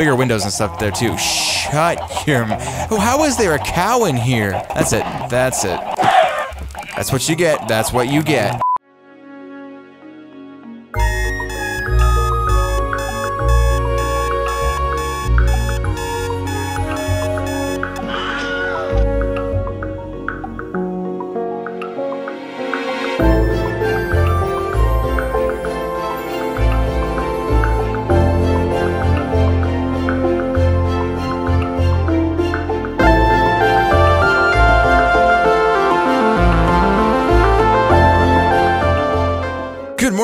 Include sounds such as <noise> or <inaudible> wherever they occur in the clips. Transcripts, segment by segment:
bigger windows and stuff there too. Shut your. Oh, how is there a cow in here? That's it. That's it. That's what you get. That's what you get.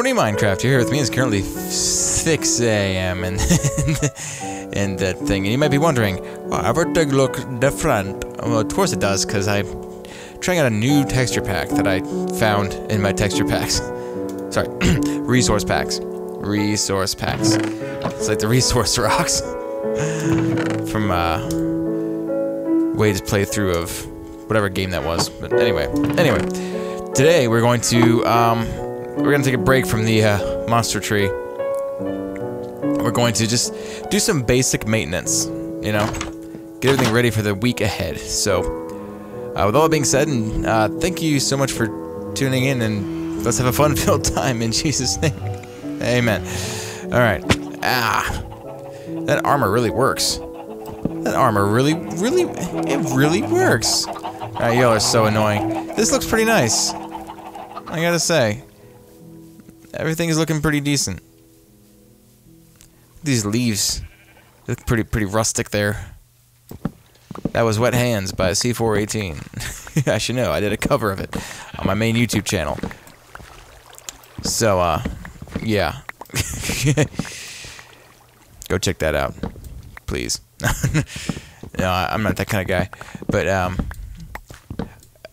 Morning, Minecraft. You're here with me. It's currently 6 a.m. and and that thing. And you might be wondering, well, everything look different. Well, of course it does, because I'm trying out a new texture pack that I found in my texture packs. <laughs> Sorry, <clears throat> resource packs. Resource packs. It's like the resource <laughs> rocks from uh, Wade's playthrough of whatever game that was. But anyway, anyway, today we're going to um, we're gonna take a break from the uh, monster tree. We're going to just do some basic maintenance, you know, get everything ready for the week ahead. So, uh, with all that being said, and uh, thank you so much for tuning in, and let's have a fun-filled <laughs> time in Jesus' name. Amen. All right. Ah, that armor really works. That armor really, really, it really works. All right, y'all are so annoying. This looks pretty nice. I gotta say. Everything is looking pretty decent. These leaves look pretty pretty rustic there. That was Wet Hands by C418. <laughs> I should know, I did a cover of it on my main YouTube channel. So, uh, yeah. <laughs> Go check that out, please. <laughs> no, I'm not that kind of guy. But, um,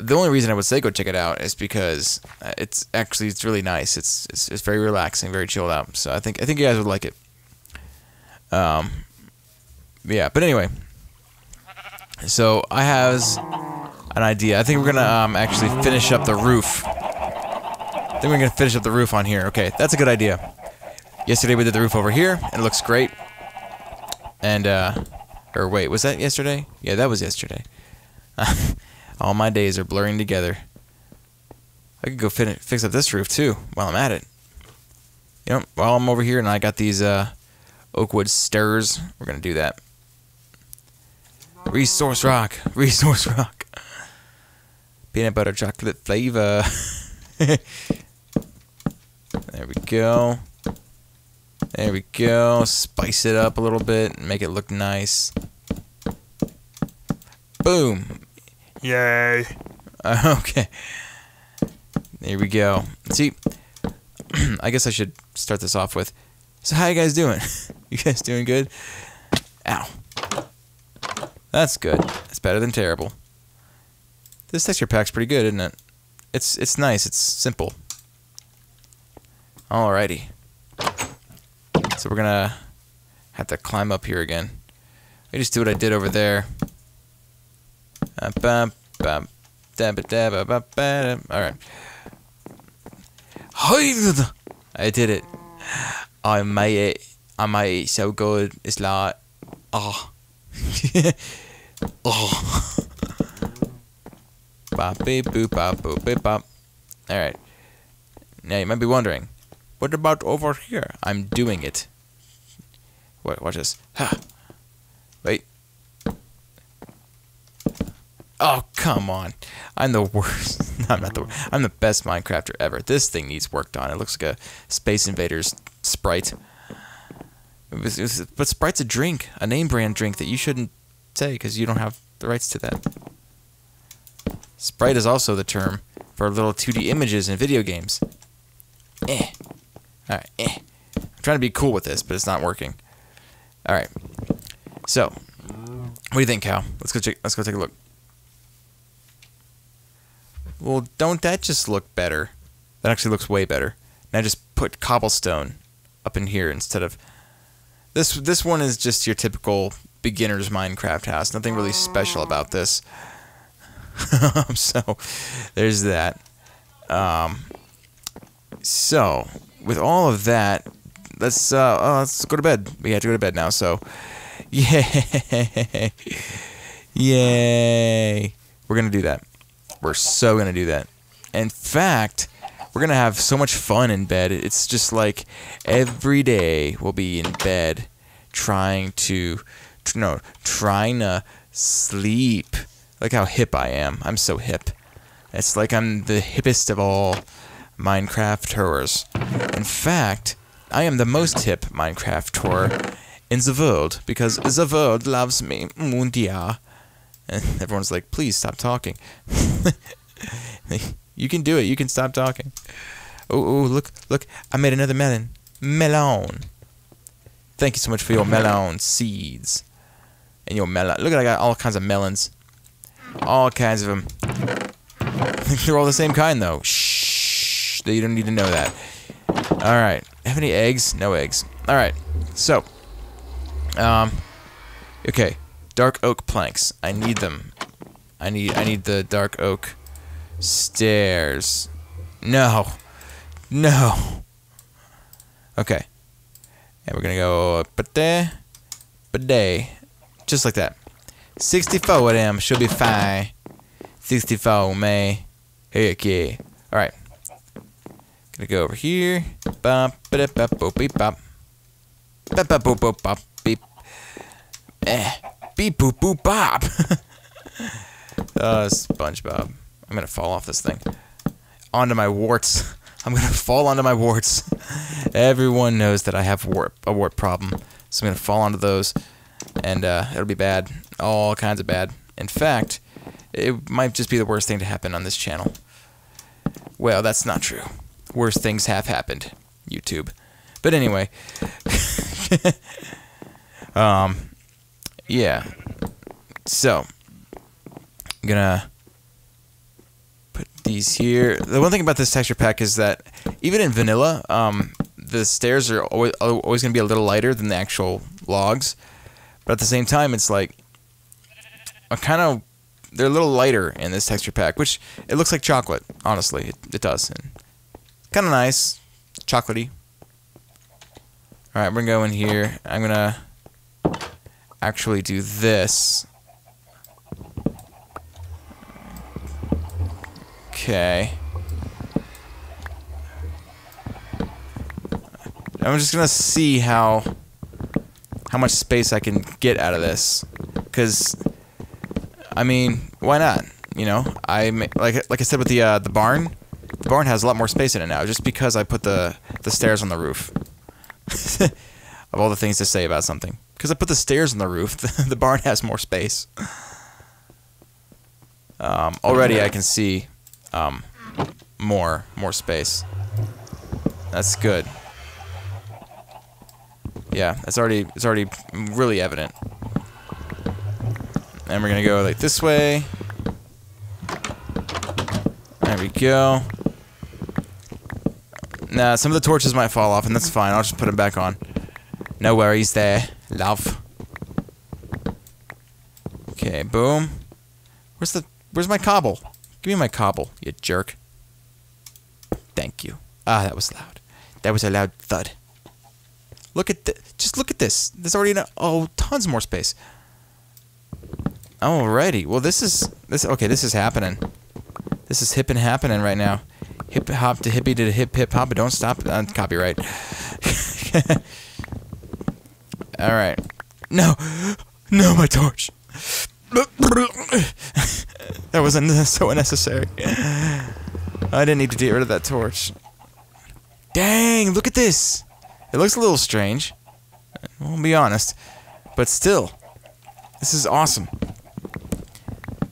the only reason I would say go check it out is because uh, it's actually it's really nice. It's, it's it's very relaxing, very chilled out. So I think I think you guys would like it. Um, yeah. But anyway, so I has an idea. I think we're gonna um actually finish up the roof. I think we're gonna finish up the roof on here. Okay, that's a good idea. Yesterday we did the roof over here, and it looks great. And uh, or wait, was that yesterday? Yeah, that was yesterday. <laughs> All my days are blurring together. I could go fin- fix up this roof too while I'm at it. You know, while I'm over here and I got these uh, oakwood stairs, we're gonna do that. Resource rock, <laughs> resource rock. Peanut butter chocolate flavor. <laughs> there we go. There we go. Spice it up a little bit, and make it look nice. Boom. Yay. Uh, <laughs> okay. There we go. See, <clears throat> I guess I should start this off with. So how you guys doing? <laughs> you guys doing good? Ow. That's good. That's better than terrible. This texture pack's pretty good, isn't it? It's it's nice. It's simple. Alrighty. So we're gonna have to climb up here again. I just do what I did over there. Uh, bum, bum, dabba, dabba, ba, ba, da. All right. I did it. I made it. I made it so good. It's like, oh, oh. Bop, beep, boop, bop, bop. All right. Now you might be wondering, what about over here? I'm doing it. What? Watch this. Ha. Wait. Oh, come on. I'm the worst. <laughs> I'm not the worst. I'm the best Minecrafter ever. This thing needs worked on. It looks like a Space Invaders sprite. It was- it was- but Sprite's a drink, a name brand drink that you shouldn't say because you don't have the rights to that. Sprite is also the term for little 2D images in video games. Eh. Alright, eh. I'm trying to be cool with this, but it's not working. Alright. So, what do you think, Cal? Let's go check let's go take a look. Well, don't that just look better? That actually looks way better. Now just put cobblestone up in here instead of this. This one is just your typical beginner's Minecraft house. Nothing really special about this. <laughs> so there's that. Um, so with all of that, let's uh, oh, let's go to bed. We have to go to bed now. So <laughs> Yay! Yay! We're gonna do that. We're so gonna do that. In fact, we're gonna have so much fun in bed. It's just like every day we'll be in bed trying to, no, trying to sleep. Look how hip I am. I'm so hip. It's like I'm the hippest of all Minecrafters. In fact, I am the most hip Minecraft Minecrafter in the world because the world loves me. Mundia. And <laughs> everyone's like, please stop talking. <laughs> you can do it. You can stop talking. Oh, oh, look, look. I made another melon. Melon. Thank you so much for your melon seeds. And your melon. Look at I got all kinds of melons. All kinds of them. <laughs> They're all the same kind, though. Shh. You don't need to know that. Alright. Have any eggs? No eggs. Alright. So. Um. Okay. Dark oak planks. I need them. I need I need the dark oak stairs. No. No. Okay. And we're gonna go but but Just like that. 64 of them should be fine. 64, man. Heck yeah. Alright. Gonna go over here. Bop, ba bop, boop, beep, bop. Bop, bop, boop, boop, bop, beep. Eh. Beep, boop, boop, bop. <laughs> uh, SpongeBob. I'm gonna fall off this thing. Onto my warts. <laughs> I'm gonna fall onto my warts. <laughs> Everyone knows that I have wart, a wart problem. So I'm gonna fall onto those. And uh, it'll be bad. All kinds of bad. In fact, it might just be the worst thing to happen on this channel. Well, that's not true. Worse things have happened. YouTube. But anyway. um, yeah. So, I'm gonna put these here. The one thing about this texture pack is that even in vanilla, um, the stairs are always, always gonna be a little lighter than the actual logs. But at the same time, it's like a kind of they're a little lighter in this texture pack, which it looks like chocolate. Honestly, it, it does. And kind of nice, chocolatey. All right, we're gonna go in here. I'm gonna actually do this. Okay. I'm just gonna see how how much space I can get out of this, because I mean, why not? You know, I like like I said with the uh, the barn, the barn has a lot more space in it now, just because I put the the stairs on the roof. <laughs> of all the things to say about something, because I put the stairs on the roof, <laughs> the, barn has more space. Um, already, I can see um, more more space. That's good. Yeah, it's already it's already really evident. And we're gonna go like this way. There we go. Nah, some of the torches might fall off, and that's fine. I'll just put them back on. No worries there, love. Okay, boom. Where's the... Where's my cobble? Give me my cobble, you jerk. Thank you. Ah, that was loud. That was a loud thud. Look at the... Just look at this. There's already... An, oh, tons more space. Alrighty. Well, this is this. Okay, this is happening. This is hip and happening right now. Hip hop to hippie to hip hip hop, but don't stop. Uh, copyright. <laughs> All right. No, no, my torch. that was <laughs> so unnecessary. I didn't need to get rid of that torch. Dang! Look at this. It looks a little strange. I won't be honest, but still, this is awesome.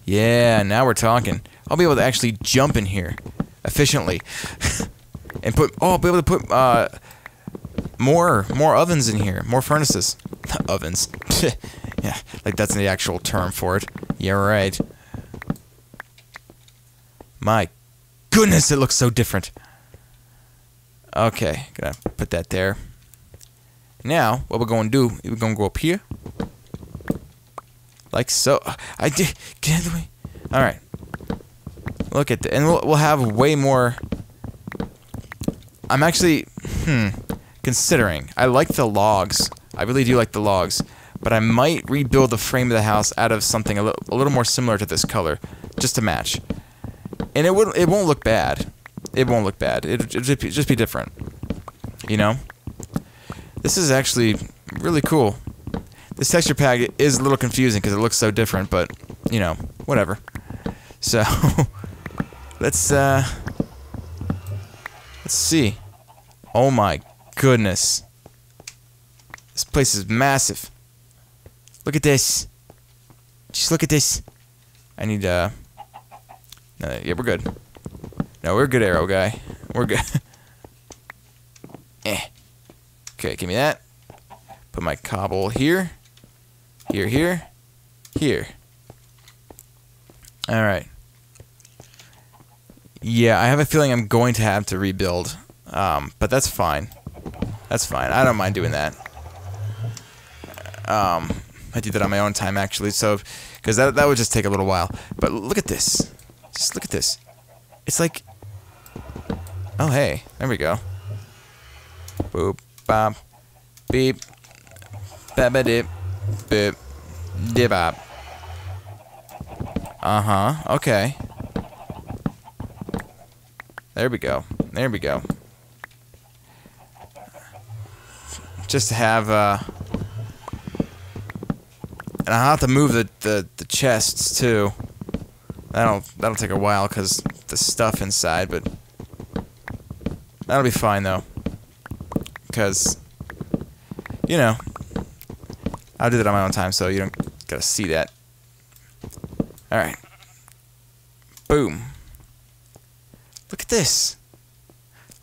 Yeah, now we're talking. I'll be able to actually jump in here efficiently. <laughs> and put oh, I'll be able to put uh more more ovens in here, more furnaces. <laughs> ovens. <laughs> yeah, like that's the actual term for it. Yeah, right. My goodness, it looks so different. Okay, gonna put that there. Now, what we're gonna do, we're gonna go up here. Like so. I did. Get out of the way. All right. Look at the, and we'll, we'll have way more. I'm actually, hmm, considering. I like the logs. I really do like the logs, but I might rebuild the frame of the house out of something a, a little more similar to this color, just to match. And it would it won't look bad. It won't look bad. It, it'll just be different. You know? This is actually really cool. This texture pack is a little confusing because it looks so different, but, you know, whatever. So, <laughs> let's, uh, let's see. Oh my goodness. This place is massive. Look at this. Just look at this. I need, uh, no, yeah, we're good. No, we're a good, arrow guy. We're good. <laughs> eh. Okay, give me that. Put my cobble here. Here, here. Here. Alright. Yeah, I have a feeling I'm going to have to rebuild. Um, but that's fine. That's fine. I don't mind doing that. Um, I do that on my own time, actually, so... Because that, that would just take a little while. But look at this. Just look at this. It's like... Oh, hey. There we go. Boop, bop, beep, ba dip, boop, dibop. Uh-huh. Okay. There we go. There we go. Just to have, uh... And I'll have to move the, the, the chests, too. That'll, that'll take a while, because the stuff inside, but... That'll be fine, though. Because... You know... I'll do that on my own time, so you don't gotta see that. Alright. Boom. Look at this.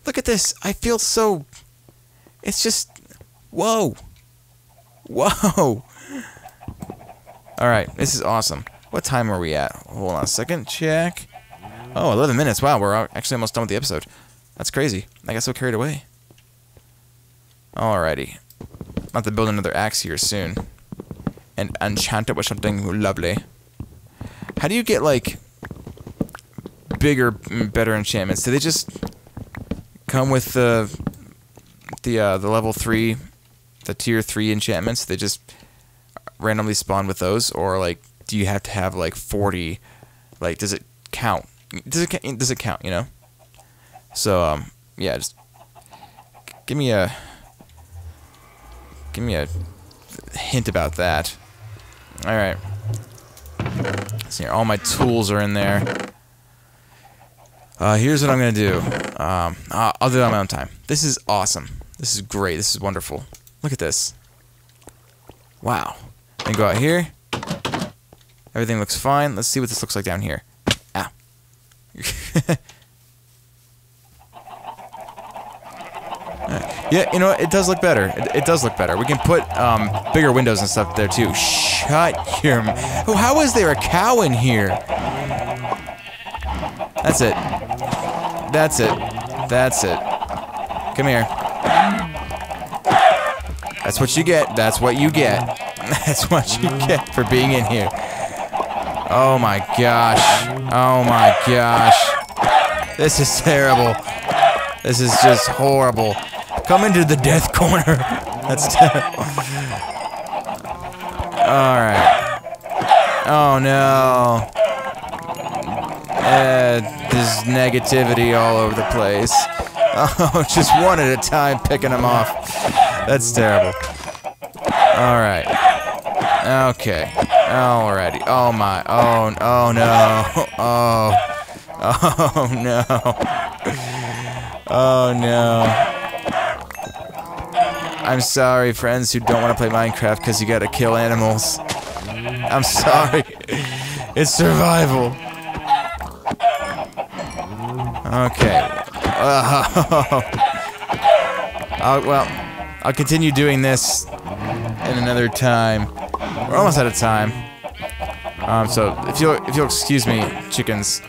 Look at this. I feel so... It's just... Whoa. Whoa. Alright, this is awesome. What time are we at? Hold on a second. Check. Oh, 11 minutes. Wow, we're actually almost done with the episode. That's crazy. I got so carried away. Alrighty. i have to build another axe here soon. And enchant it with something lovely. How do you get, like, bigger, better enchantments? Do they just come with the the uh, the level 3, the tier 3 enchantments? They just randomly spawn with those? Or, like, do you have to have, like, 40? Like, does it count? Does it, does it count, you know? So, um, yeah, just give me a give me a hint about that. All right. So here, all my tools are in there. Uh, here's what I'm gonna do. Um, I'll do it on my own time. This is awesome. This is great. This is wonderful. Look at this. Wow. And go out here. Everything looks fine. Let's see what this looks like down here. Ah. <laughs> Yeah, you know what? It does look better. It, it does look better. We can put um, bigger windows and stuff there too. Shut your. Oh, how is there a cow in here? That's it. That's it. That's it. Come here. That's what you get. That's what you get. <laughs> That's what you get for being in here. Oh my gosh. Oh my gosh. This is terrible. This is just horrible. Come into the death corner. <laughs> That's terrible. Alright. Oh no. Uh, there's negativity all over the place. <laughs> Oh, just one at a time picking them off. That's terrible. Alright. Okay. Alrighty. Oh my. Oh, oh no. <laughs> Oh. Oh no. Oh no. I'm sorry, friends who don't want to play Minecraft because you gotta kill animals. I'm sorry. It's survival. Okay. Uh, <laughs> I'll, well, I'll continue doing this in another time. We're almost out of time. Um, so if you'll if you'll excuse me, chickens.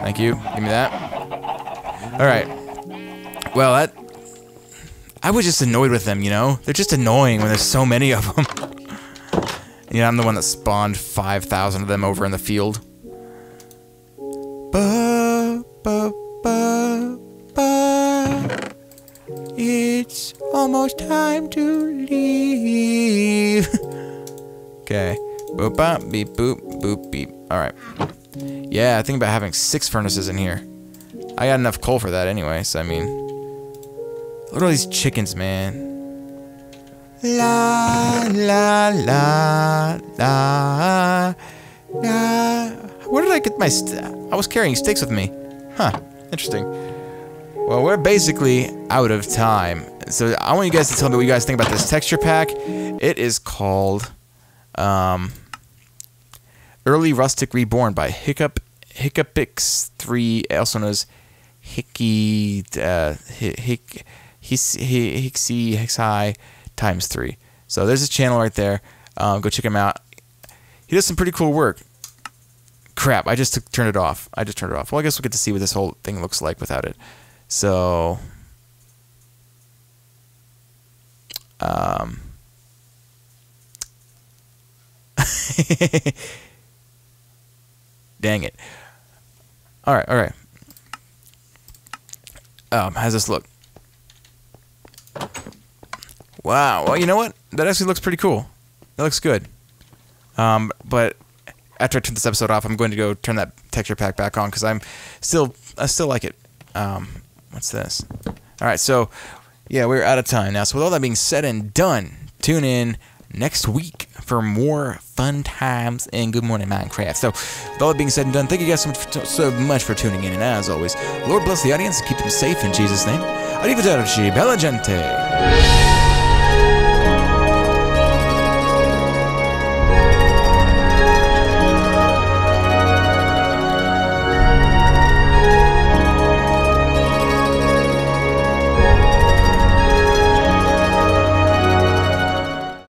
Thank you. Give me that. All right. Well, that I was just annoyed with them, you know? They're just annoying when there's so many of them. <laughs> you know, I'm the one that spawned 5,000 of them over in the field. Almost time to leave. Okay. Boop bop beep boop boop beep. All right. Yeah, I think about having six furnaces in here. I got enough coal for that anyway. So I mean, look at all these chickens, man. La la la la la. Where did I get my? I was carrying sticks with me. Huh. Interesting. Well, we're basically out of time. So I want you guys to tell me what you guys think about this texture pack. It is called um, Early Rustic Reborn by Hiccup Hiccupix 3, also known as Hickey uh, Hick Hixie times 3. So there's his channel right there. Um, go check him out. He does some pretty cool work. Crap, I just took, turned it off. I just turned it off. Well, I guess we'll get to see what this whole thing looks like without it. So, um, <laughs> dang it. All right, all right. Um, how's this look? Wow. Well, you know what? That actually looks pretty cool. It looks good. Um, but after I turn this episode off, I'm going to go turn that texture pack back on because I'm still I still like it. Um, what's this? All right, so yeah, we're out of time now. So with all that being said and done, tune in next week for more fun times in Good Morning Minecraft. So with all that being said and done, thank you guys so much, so much for tuning in. And as always, Lord bless the audience, and keep them safe in Jesus' name. Arrivederci, bella gente.